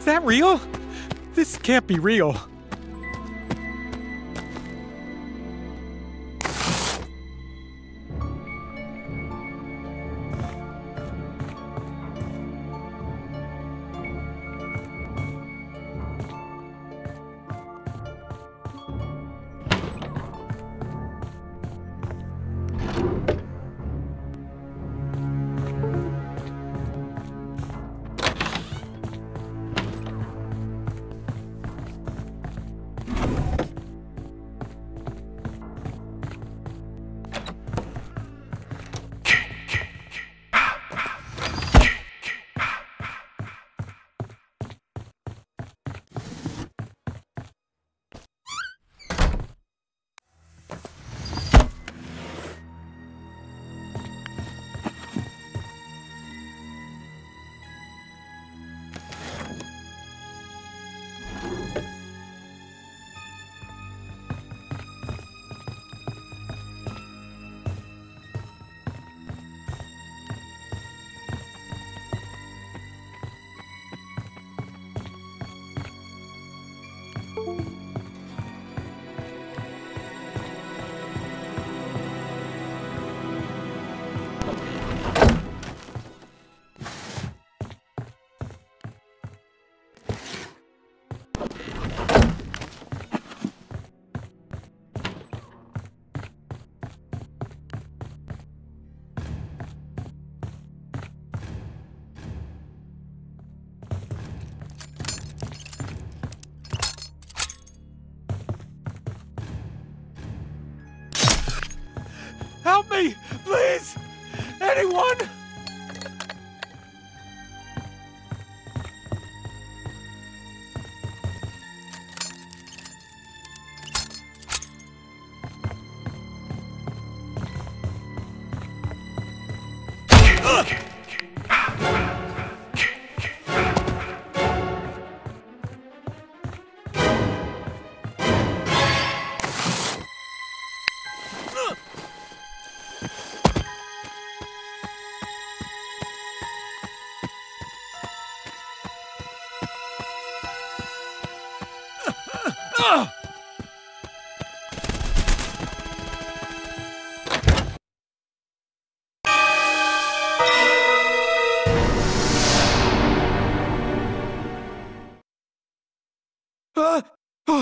Was that real? This can't be real.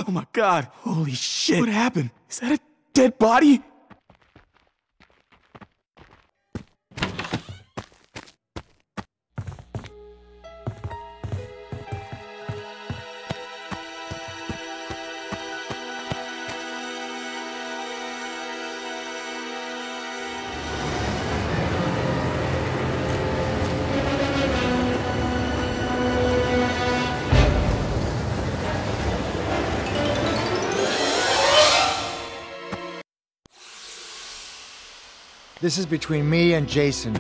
Oh my god. Holy shit. What happened? Is that a dead body? This is between me and Jason.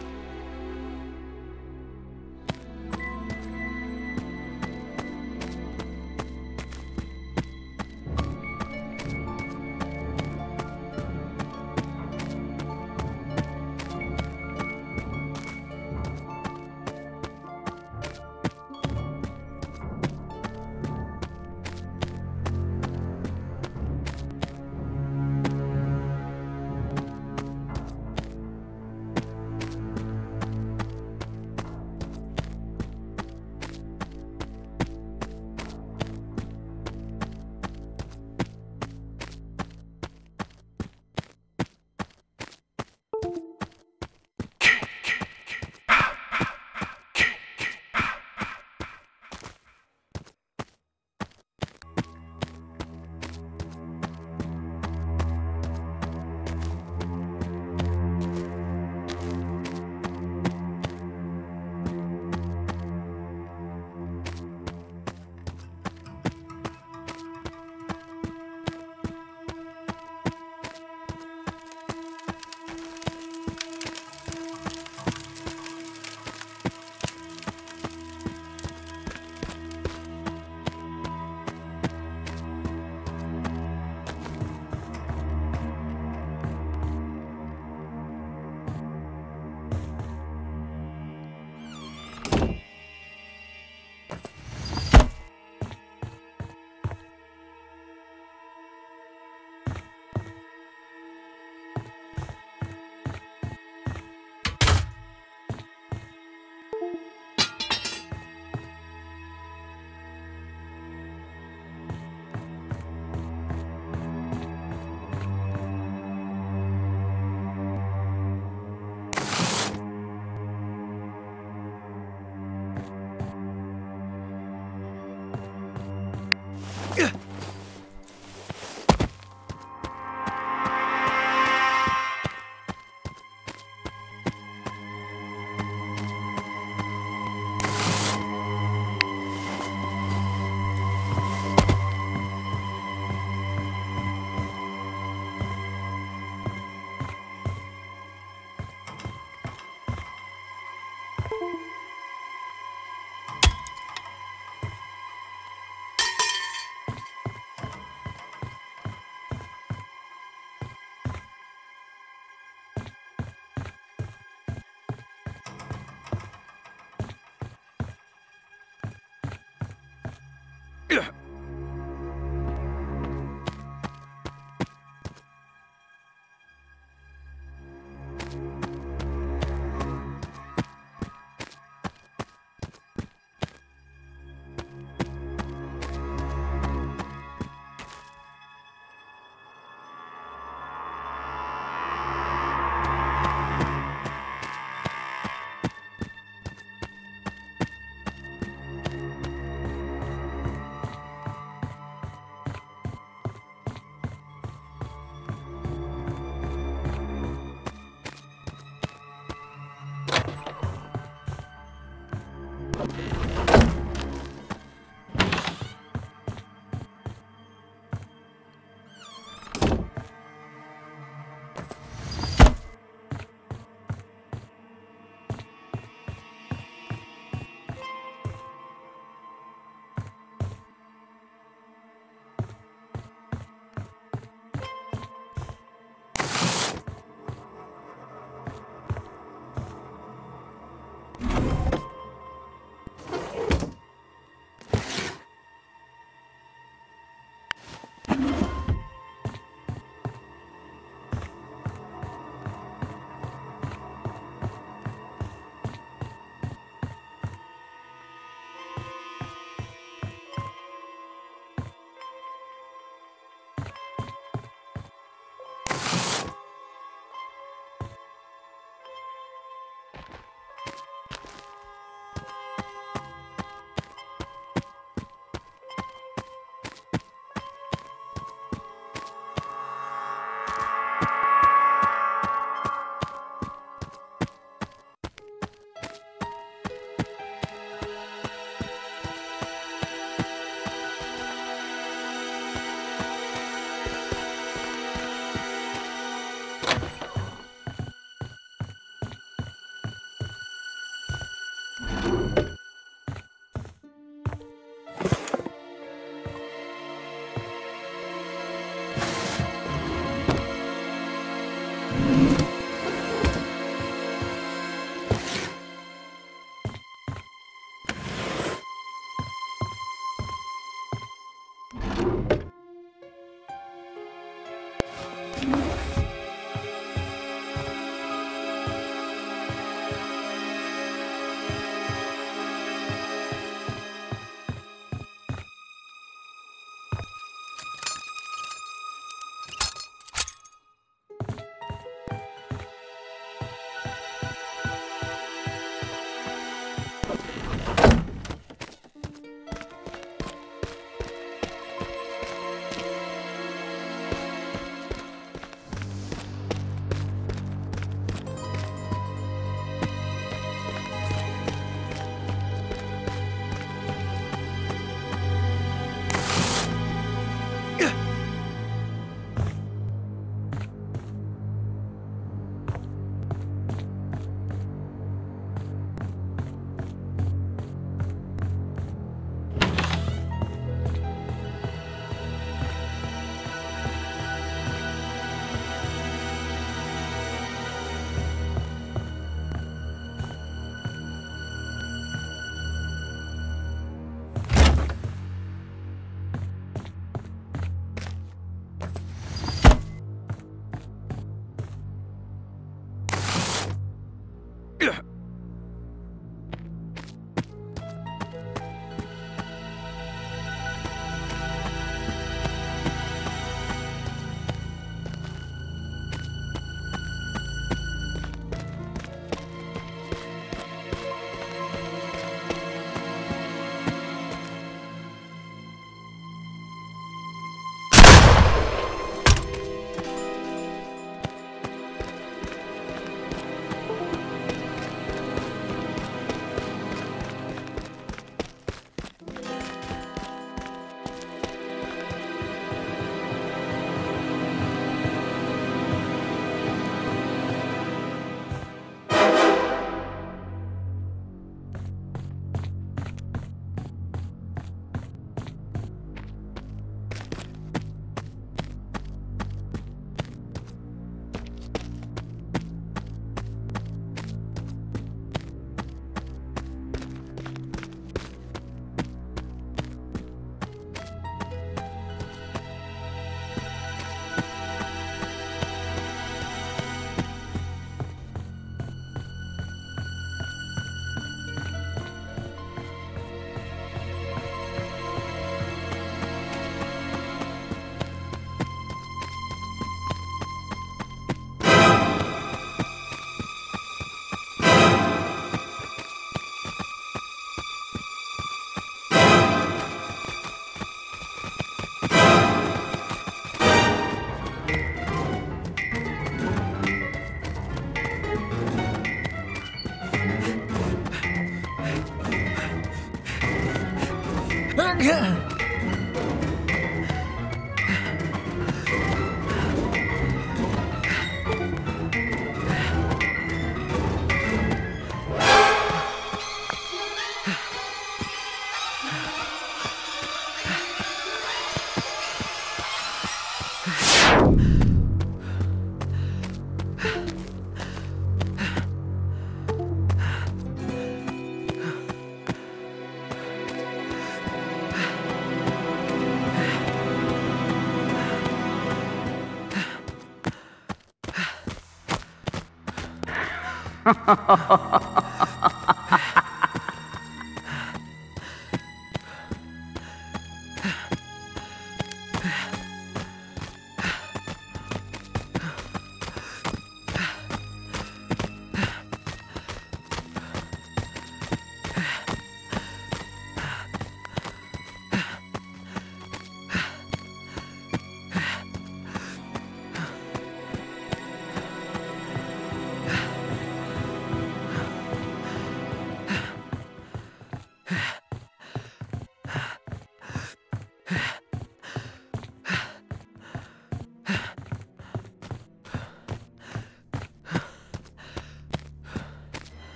Jesus Christ! Help! Oh God!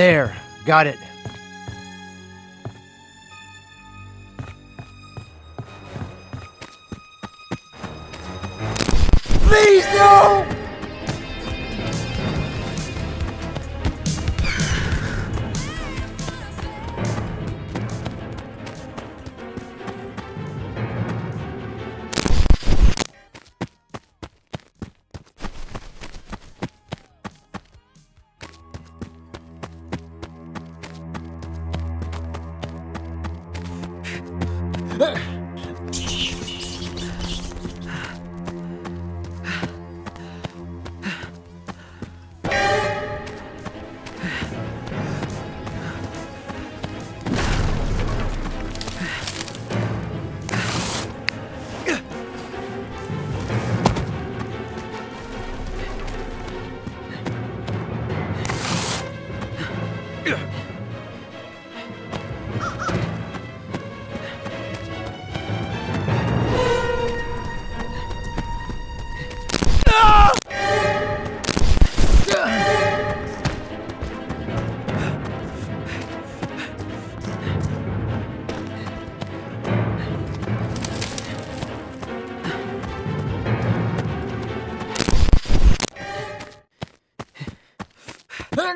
There, got it.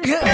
Please,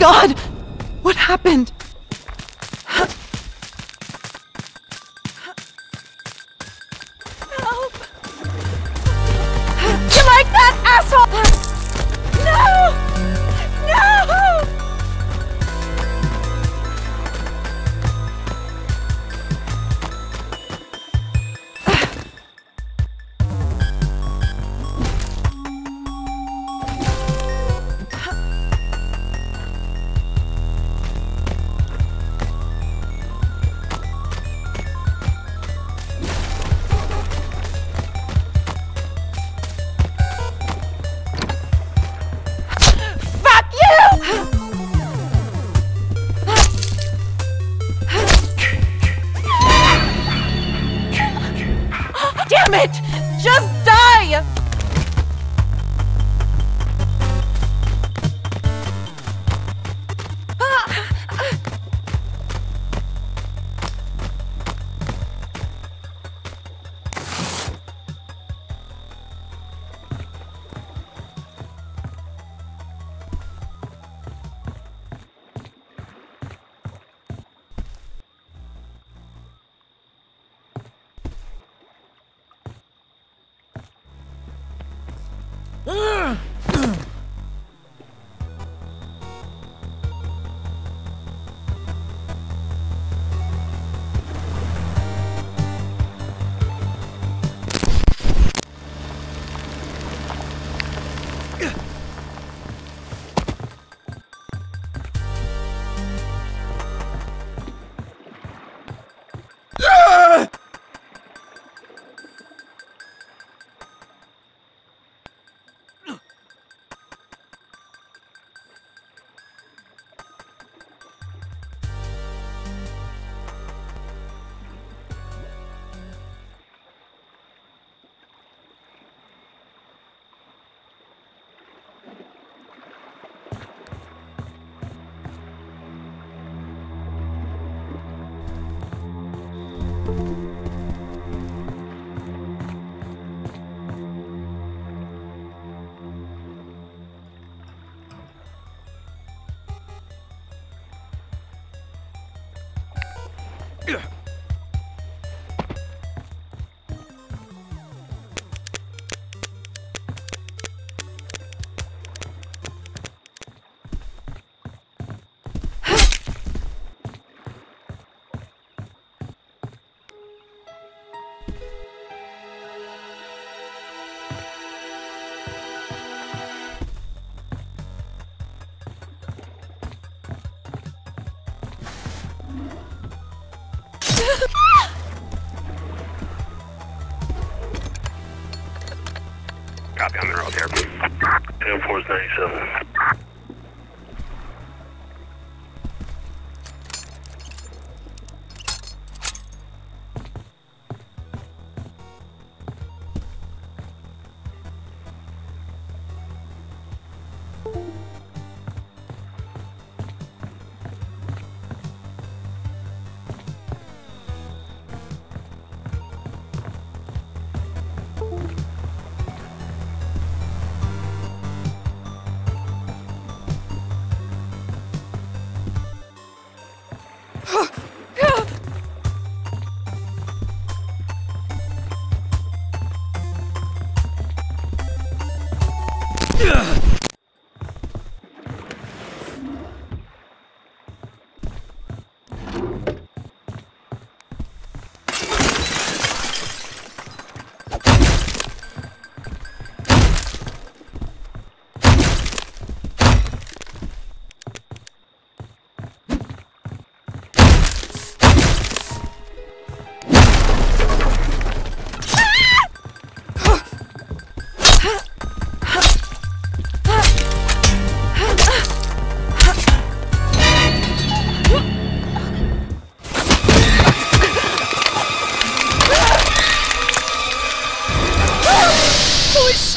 god! What happened? Copy, I'm in road here. Air Force 97.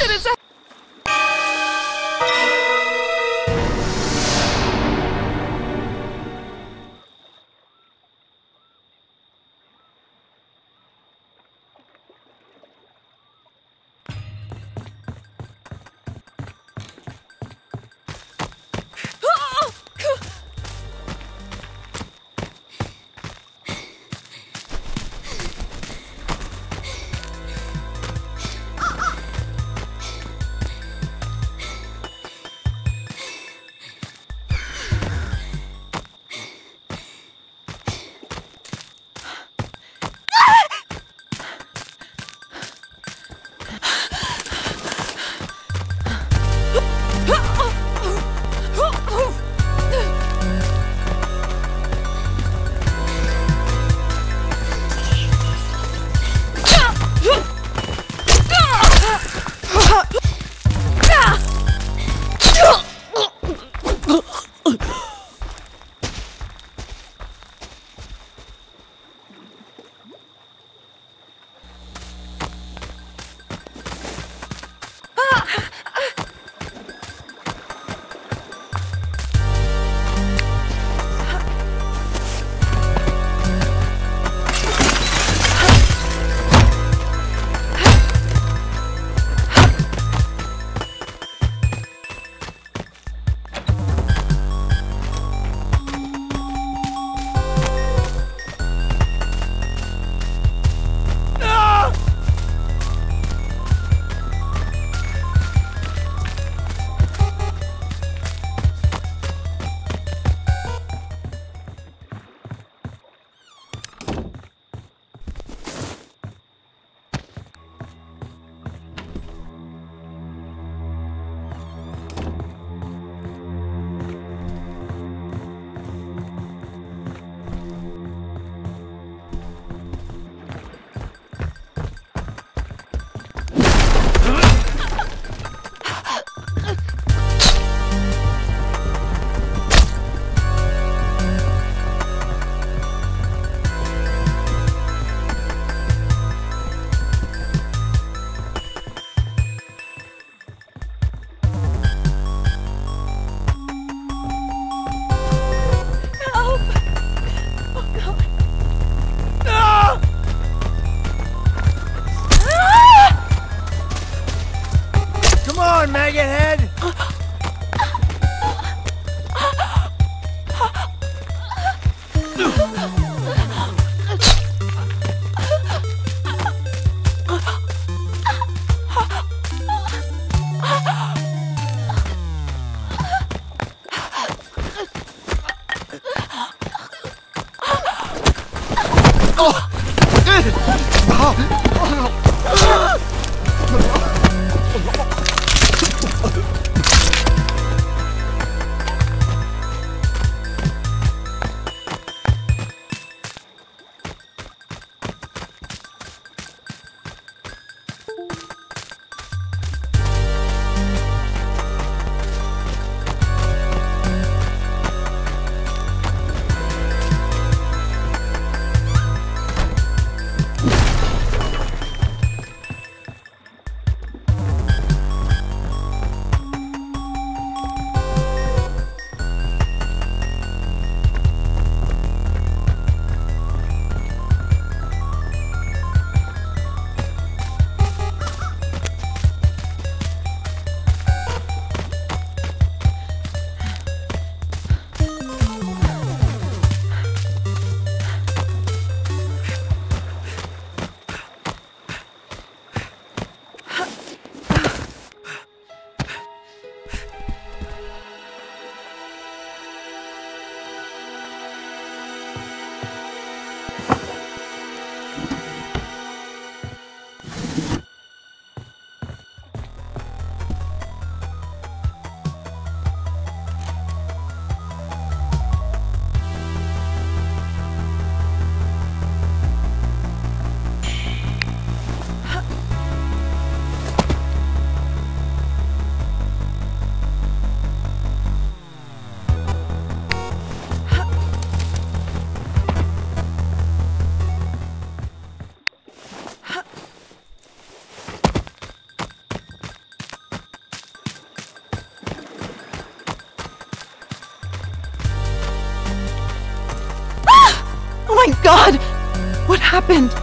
Shit, is happened?